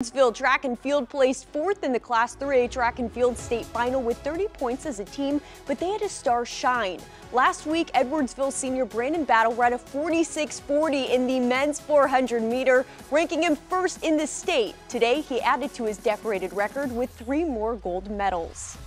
Edwardsville track and field placed fourth in the Class 3A track and field state final with 30 points as a team, but they had a star shine. Last week, Edwardsville senior Brandon Battle ran a 46.40 in the men's 400 meter, ranking him first in the state. Today, he added to his decorated record with three more gold medals.